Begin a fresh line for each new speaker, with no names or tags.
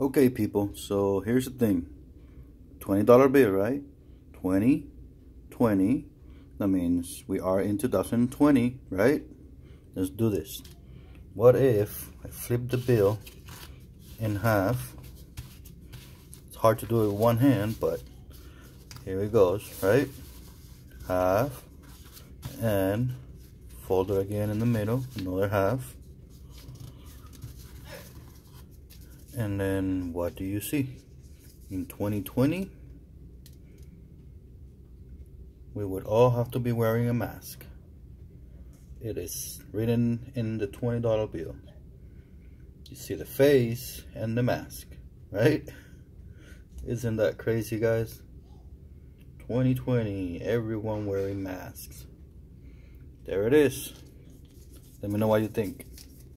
Okay, people, so here's the thing. $20 bill, right? 20, 20. That means we are in 2020, right? Let's do this. What if I flip the bill in half? It's hard to do it with one hand, but here it goes, right? Half and fold it again in the middle, another half. And then what do you see? In 2020, we would all have to be wearing a mask. It is written in the $20 bill. You see the face and the mask, right? Isn't that crazy, guys? 2020, everyone wearing masks. There it is. Let me know what you think.